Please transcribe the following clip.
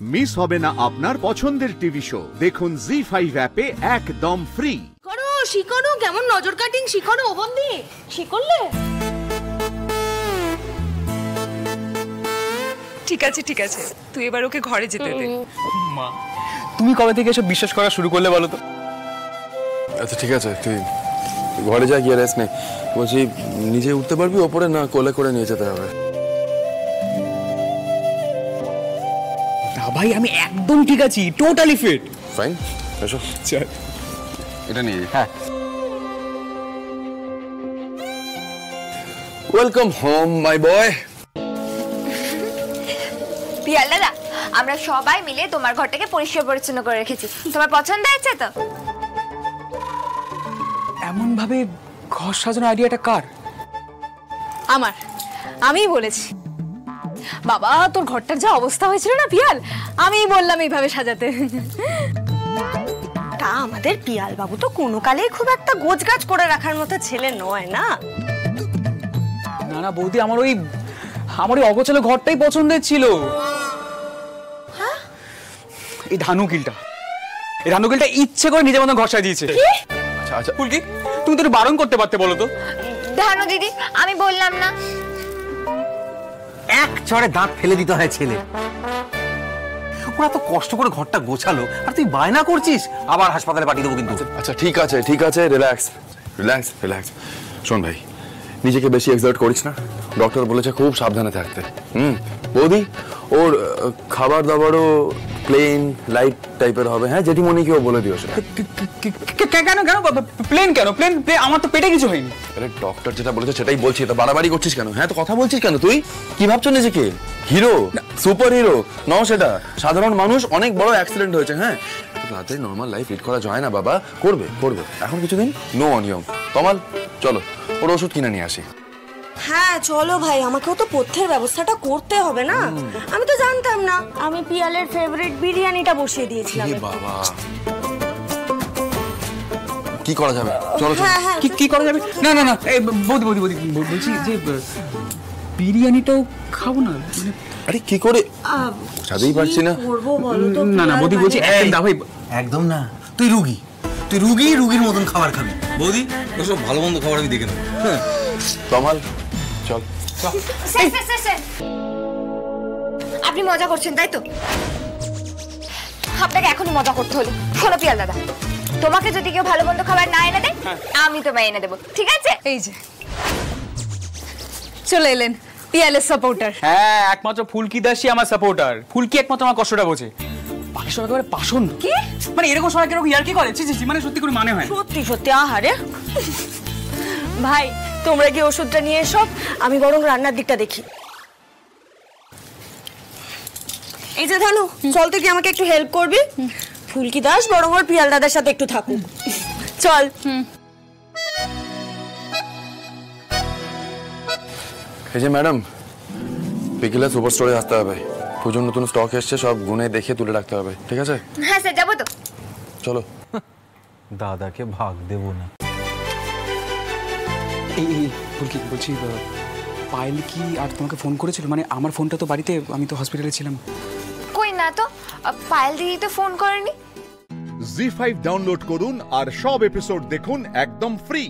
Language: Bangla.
মিস হবে না আপনার পছন্দের টিভি শো। দেখুন জি ফাইভ অ্যাপে একদম ফ্রি করো শিখরো কেমন নজর কাটিং শিখরো অবন্দি শিখরলে ঠিক আছে ঠিক আছে। তুই এবার ওকে ঘরে যেতে দে। মা। তুমি কবে থেকে এসব বিশ্বাস করা শুরু করলে বলো তো? আচ্ছা ঠিক আছে তুই ঘরে যা গিয়ে রেস্ট নে। বলছি নিজে উঠতে পারবি? ওপরে না কোলে করে নিয়ে যেতে হবে। না ভাই আমি একদম ঠিক আছি টোটালি ফিট ফাইন এসো। চল। এটা নিয়ে হ্যাঁ। Welcome home my boy Piyal দাদা আমরা সবাই মিলে তোমার ঘরটাকে পরিষ্কার পরিচ্ছন্ন করে রেখেছি। তোমার পছন্দ হয়েছে তো? এমন ভাবে ঘর সাজানোর আইডিয়াটা কার? আমার। আমিই বলেছি। বাবা তোর ঘরটার যা অবস্থা হয়েছিল না পিয়াল? আমিই বললাম এইভাবে সাজাতে। তা আমাদের পিয়াল বাবু তো কোনো কালেই খুব একটা গোছগাছ করে রাখার মতো ছেলে নয় না? না না বৌদি আমার ওই আমার ওই অগোছালো ঘরটাই পছন্দের ছিল। এই ধানুকিলটা এই ধানুকিলটা ইচ্ছে করে নিজের মতো ঘর সাজিয়েছে। আচ্ছা আচ্ছা ফুলকি তুমি তো বারণ করতে পারতে বলো তো। ধানু দিদি আমি বললাম না এক চড়ে দাঁত ফেলে দিতে হয় ছেলে। ওরা তো কষ্ট করে ঘরটা গোছালো। আর তুই বায়না করছিস? আবার হাসপাতালে পাঠিয়ে দেবো কিন্তু। আচ্ছা ঠিক আছে ঠিক আছে রিল্যাক্স রিল্যাক্স রিল্যাক্স শোন ভাই, নিজেকে বেশি এক্সার্ট করিস না। ডক্টর বলেছে খুব সাবধানে থাকতে। হুম, বৌদি, ওর খাবার দাবারও প্লেন লাইট টাইপের হবে হ্যাঁ? জেঠিমণিকেও বলে দিও সেটা। কে- কে- কেন কেন? প্লেন কেন? প্লেন আমার তো পেটে কিছু হয়নি। আরে ডক্টর যেটা বলেছে সেটাই বলছি তো বাড়াবাড়ি করছিস কেন? হ্যাঁ তো কথা বলছিস কেন তুই? কি ভাবছ নিজেকে? হিরো সুপার হিরো নও সেটা। সাধারণ মানুষ অনেক বড় অ্যাক্সিডেন্ট হয়েছে হ্যাঁ? তাড়াতাড়ি নর্মাল লাইফ লিড করা যায় না বাবা। করবে করবে। এখন কিছুদিন নো অনিয়ম কমাল চলো ওর ওষুধ কিনে নিয়ে আসি। হ্যাঁ চলো ভাই আমাকেও তো পথ্যের ব্যবস্থাটা করতে হবে না? আমি তো জানতাম না। আমি পিয়ালের ফেভারিট বিরিয়ানিটা বসিয়ে দিয়েছিলাম বাবা। কি করা যাবে? চলো চলো। হ্যাঁ হ্যাঁ। কি কি করা যাবে? না না না এই বৌদি বৌদি বৌদি বলছি যে বিরিয়ানিটাও খাব না? মানে আরে কি করে? সাজেই পারছি না। করব বলো তো না না বৌদি বলছি। একদম দা ভাই। একদম না। তুই রুগী। তুই রুগী রুগীর মতন খাবার খাবি। বৌদি ওসব ভালো মন্দ খাবার আমি দেখে নেব। কমাল চল। আপনি মজা করছেন তাই তো? আপনাকে এখনই মজা করতে হলো। শোনো পিয়াল দাদা তোমাকে যদি কেউ ভালো মন্দ খাবার না এনে দেয় আমি তোমায় এনে দেবো। ঠিক আছে? এই যে। চলে এলেন পিয়ালের সাপোর্টার হ্যাঁ একমাত্র ফুলকি দাসই আমার সাপোর্টার ফুলকি একমাত্র আমার কষ্টটা বোঝে। বাকি সব একেবারে পাষণ্ড। কি? মানে এরকম সবাই এরকম ইয়ার কি করে? ছি, ছি, ছি, মানে সত্যি করে মানে হয় সত্যি সত্যি আহারে। ভাই তোমরা কি ওষুধটা নিয়ে এসো আমি বরং রান্নার দিকটা দেখি। এই যে ধানু চল তুই কি আমাকে একটু হেল্প করবি। ফুলকি দাস বরং ওর পিয়াল দাদার সাথে একটু থাকুক। চল। এই যে ম্যাডাম বিকেলে সুপার স্টোরে আসতে হবে। পুজোর নতুন স্টক এসছে সব গুনে দেখে তুলে রাখতে হবে ঠিক আছে? হ্যাঁ স্যার যাব তো। চলো। দাদাকে ভাগ দেবো না। এই এই ফুলকি বলছি পায়েল কি আর তোমাকে ফোন করেছিল? মানে আমার ফোনটা তো বাড়িতে আমি তো হসপিটালে ছিলাম। কই না তো পায়েল দিদি তো ফোন করেনি। জি ফাইভ ডাউনলোড করুন আর সব এপিসোড দেখুন একদম ফ্রি